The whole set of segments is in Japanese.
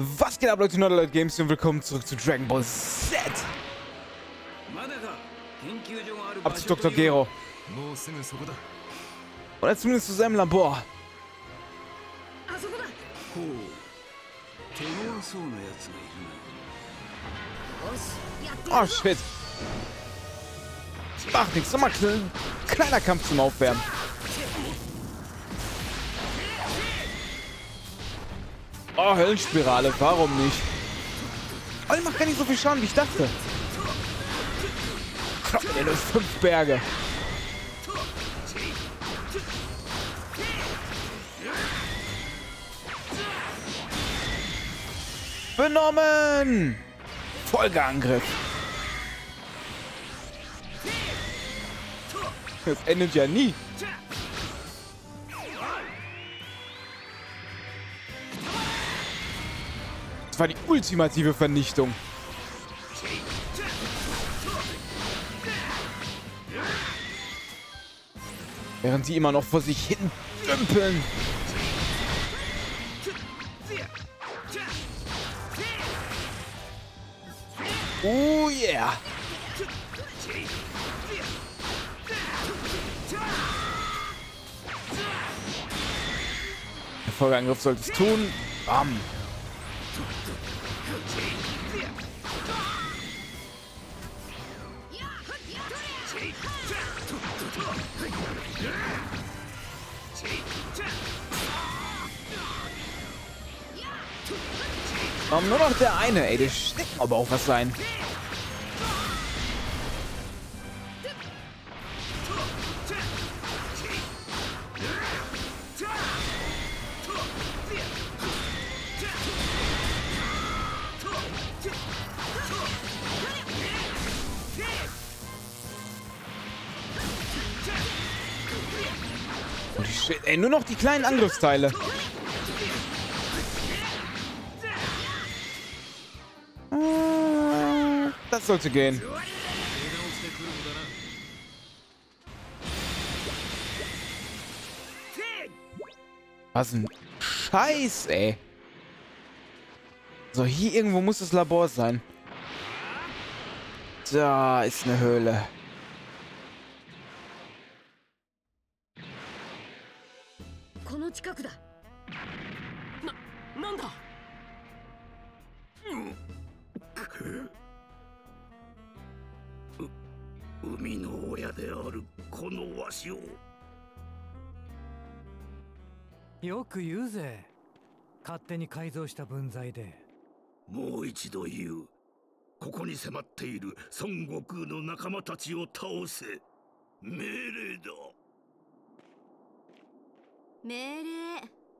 Was geht ab, Leute, Nerdalert Games und willkommen zurück zu Dragon Ball Z. Ab zu Dr. Gero. Oder zumindest zu seinem Labor. Oh shit. Ach, nichts. Nochmal ein kleiner Kampf zum Aufwärmen. Oh, Höllenspirale. Warum nicht? Oh, die macht gar nicht so viel Schaden, wie ich dachte. Der löst fünf Berge. Benommen! Folgeangriff. Das endet ja nie. War die ultimative Vernichtung. Während sie immer noch vor sich hin dümpeln. Oh yeah. Der Folgeangriff sollte es tun. Bam. Warum nur noch der eine, ey? Der steckt aber auch was sein. Shit, ey, nur noch die kleinen Angriffsteile. Äh, Das sollte gehen. Was ein Scheiß, ey. So, hier irgendwo muss das Labor sein. Da ist eine Höhle. く？う海の親であるこのわしを。よく言うぜ。勝手に改造した分際で。もう一度言う。ここに迫っている孫悟空の仲間たちを倒せ。命令だ命令。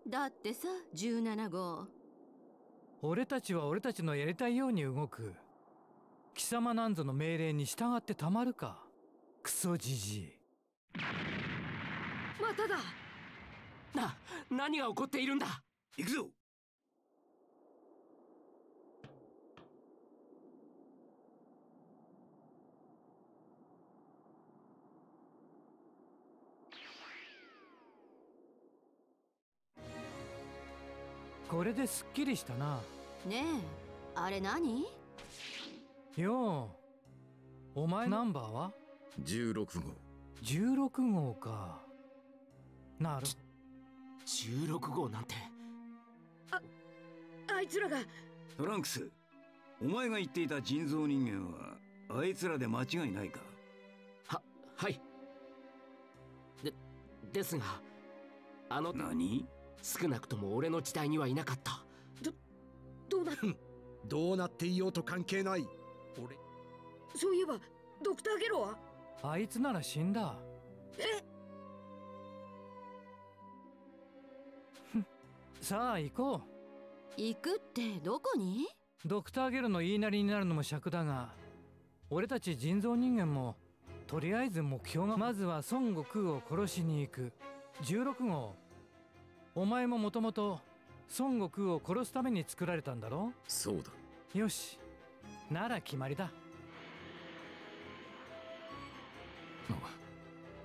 だってさ17号。俺たちは俺たちのやりたいように動く。貴様なんぞの命令に従ってたまるか。クソじじい。まただ。な何が起こっているんだ。行くぞこれですっきりしたな。ねえあれ何？ようお前ナンバーは？16号16号か。なる。16号なんて。あいつらが。トランクスお前が言っていた人造人間はあいつらで間違いないか？ははい。でですがあの。何？少なくとも俺の時代にはいなかった。どうなどうなっていようと関係ない。俺。そういえばドクターゲロは？あいつなら死んだ。え？さあ行こ行くってどこに？うドクターゲルの言いなりになるのも尺だが俺たち人造人間もとりあえず目標がまずは孫悟空を殺しに行く。16号お前ももともと孫悟空を殺すために作られたんだろ？そうだ。よし。なら決まりだ。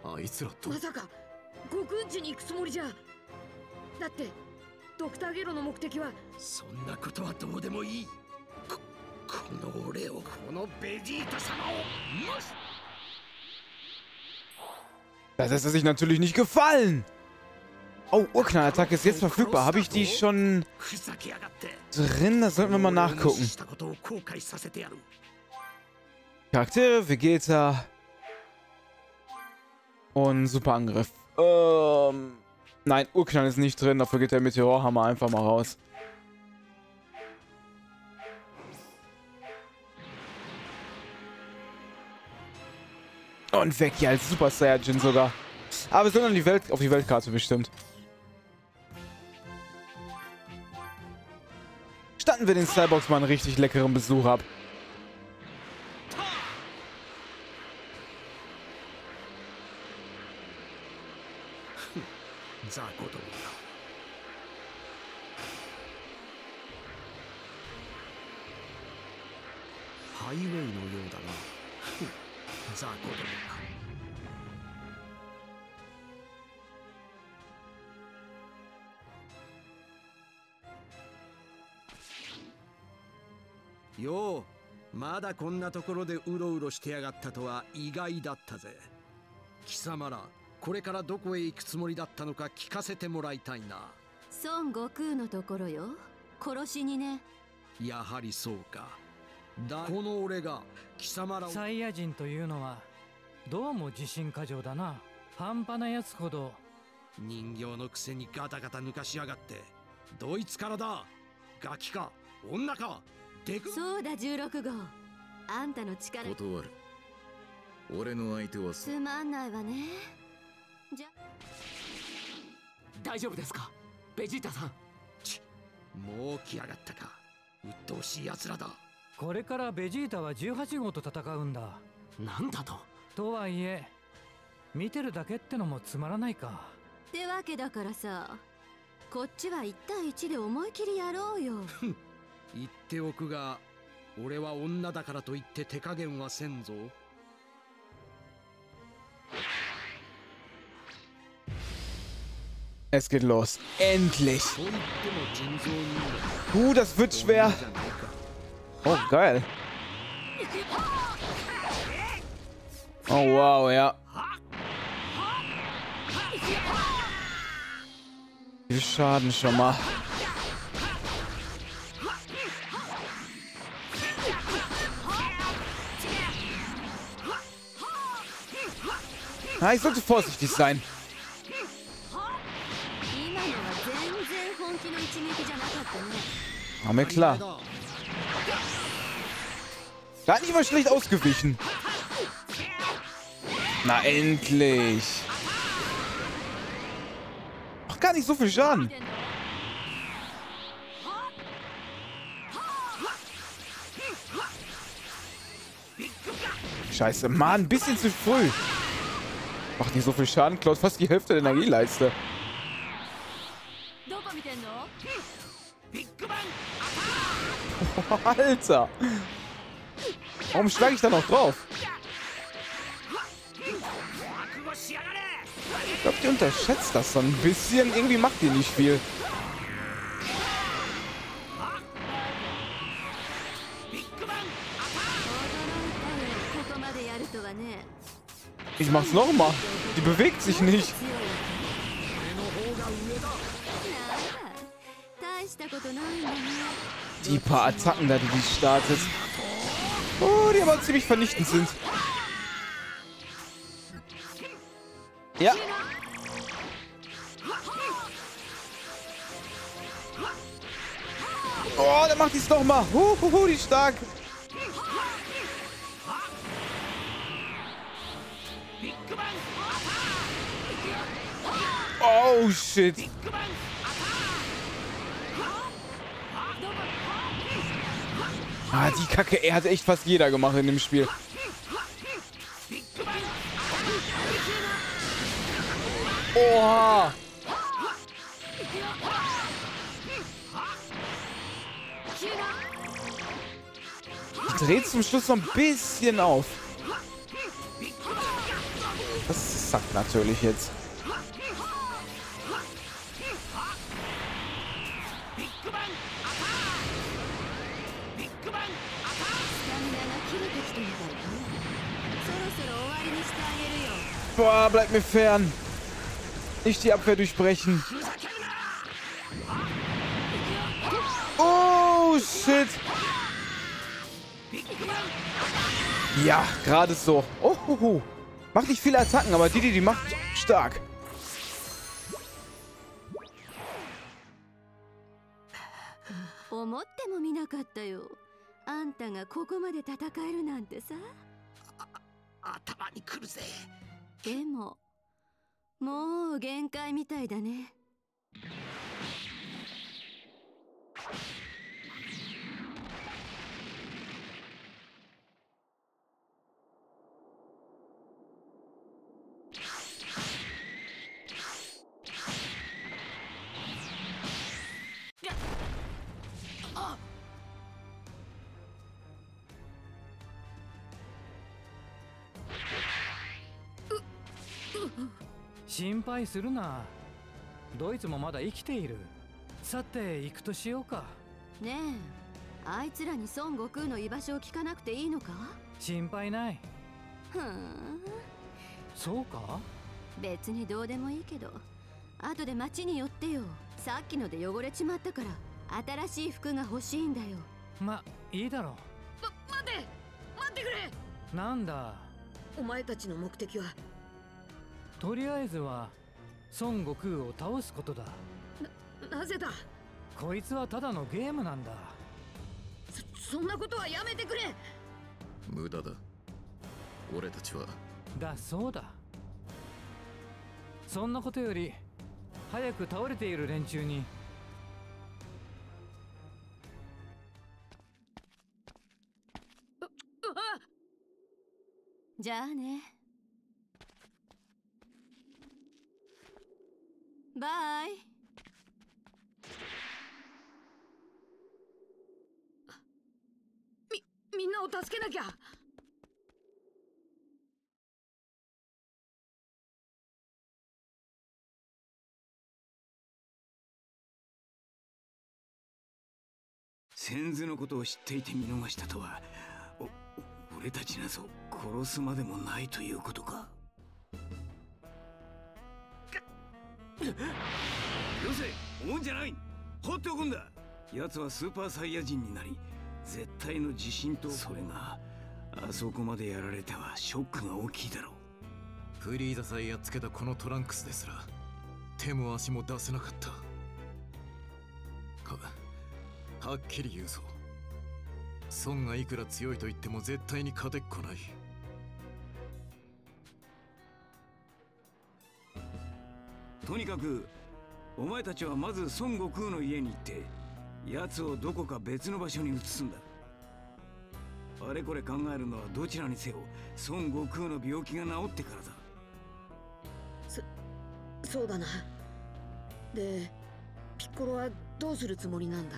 あいつらと。まさか悟空んちに行くつもりじゃ。だってドクターゲロの目的は。そんなこことはどうでもいい。ここの俺をこのベジータ様を Das ist sich natürlich nicht gefallen. Oh, Urknallattacke ist jetzt verfügbar. Habe ich die schon drin? Das sollten wir mal nachgucken. Charaktere, Vegeta und Superangriff. Ähm, nein, Urknall ist nicht drin. Dafür geht der Meteorhammer einfach mal raus. Und weg hier als Super Saiyajin sogar. Aber wir sind an die Welt, auf die Weltkarte bestimmt. Statten wir den Cyborgs mal einen richtig leckeren Besuch ab. よう。まだこんなところでうろうろしてやがったとは意外だったぜ。貴様らこれからどこへ行くつもりだったのか聞かせてもらいたいな。孫悟空のところよ。殺しにね。やはりそうか。だこの俺が貴様らをサイヤ人というのはどうも自信過剰だな。半端なやつほど。人形のくせにガタガタ抜かしやがって。どいつからだ？ガキか？女か？そうだ16号。あんたの力。断る。俺の相手はそつまんないわね。じゃ。大丈夫ですか？ベジータさん。もう来やがったか。鬱陶しい奴らだ。これからベジータは18号と戦うんだ。なんだと？とはいえ見てるだけってのもつまらないか。ってわけだからさ。こっちは1対1で思い切りやろうよ言っておくが俺は女だからといって手加減はせんぞ Es geht los. Endlich. と言っても人造人間 Uh, das wird schwer. Oh, geil. Oh, wow, ja. Viel Schaden schon mal. Na, ich sollte vorsichtig sein. War mir klar. Da hat nicht mal schlecht ausgewichen. Na endlich. Ach, gar nicht so viel Schaden. Scheiße, Mann, ein bisschen zu früh macht nicht so viel Schaden, klaut fast die Hälfte der Energieleiste. Oh, Alter! Warum schlage ich da noch drauf? Ich glaube, die unterschätzt das so ein bisschen. Irgendwie macht die nicht viel. Ich mach's nochmal. Die bewegt sich nicht. Die paar Attacken da, die die startet. Oh, die aber ziemlich vernichtend sind. Ja. Oh, der macht die es nochmal. Huhuhu, die stark. Oh, shit. Ah, die Kacke, er hat echt fast jeder gemacht in dem Spiel. Oha! Die dreht zum Schluss noch ein bisschen auf. Das sackt natürlich jetzt. Boah, bleib mir fern. Nicht die Abwehr durchbrechen. Oh, shit. Ja, gerade so. Oh, hu, hu. Macht nicht viele Attacken, aber die die macht, stark. あんたがここまで戦えるなんてさ。頭にくるぜ。でももう限界みたいだね心配するな。ドイツもまだ生きている。さて行くとしようか。ねえあいつらに孫悟空の居場所を聞かなくていいのか？心配ない。ふーん。そうか？別にどうでもいいけど後で町に寄ってよ。さっきので汚れちまったから新しい服が欲しいんだよ。まいいだろ待て待ってくれ。うなんだ？お前たちの目的はとりあえずは孫悟空を倒すことだ。なぜだ？こいつはただのゲームなんだ。そそんなことはやめてくれ。無駄だ。俺たちは。だそうだ。そんなことより早く倒れている連中に。じゃあねバイみみんなを助けなきゃ。先祖のことを知っていて見逃したとはお俺たちなぞ殺すまでもないということかよせ思うんじゃない。放っておくんだ。奴はスーパーサイヤ人になり絶対の自信とそれがあそこまでやられてはショックが大きいだろう。フリーザさえやっつけたこのトランクスですら手も足も出せなかった。ははっきり言うぞ。孫がいくら強いと言っても絶対に勝てっこないとにかくお前たちはまず孫悟空の家に行って奴をどこか別の場所に移すんだ。あれこれ考えるのはどちらにせよ孫悟空の病気が治ってからだ。そうだな。でピッコロはどうするつもりなんだ？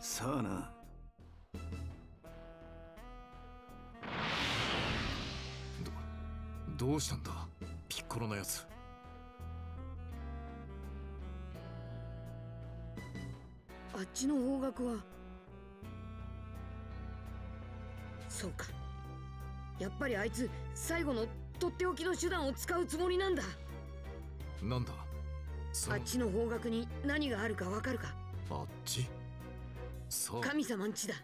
さあなどどうしたんだ？ピッコロのやつ。あっちの方角は。そうか。やっぱりあいつ最後のとっておきの手段を使うつもりなんだ。なんだ？あっちの方角に何があるかわかるか？あっち？神様んちだ。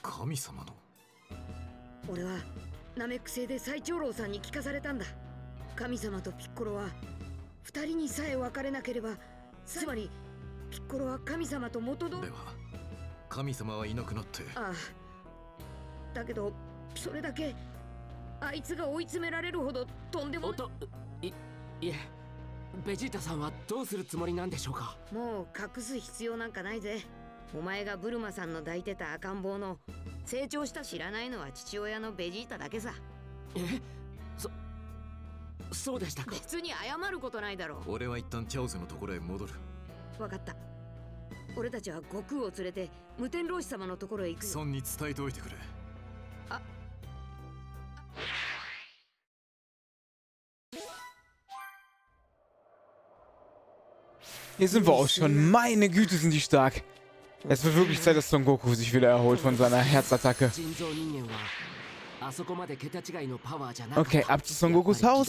神様の？俺はナメック星で最長老さんに聞かされたんだ。神様とピッコロは二人にさえ分かれなければつまりピッコロは神様と元どでは神様はいなくなって。ああ。だけどそれだけあいつが追い詰められるほどとんでもおといいえベジータさんはどうするつもりなんでしょうか？もう隠す必要なんかないぜお前がブルマさんの抱いてた赤ん坊の成長した知らないのは父親のベジータだけさ。えそそうでしたか。別に謝ることないだろ。う俺は一旦チャオズのところへ戻る。分かった。俺たちは悟空を連れて無天老師様のところへ行く孫に伝えておいてくれ。あ。Hier sind wir auch schon. Meine Güte, sind die stark. Es wird wirklich Zeit, dass Son Goku sich wieder erholt von seiner Herzattacke. Okay, ab zu Son Gokus Haus.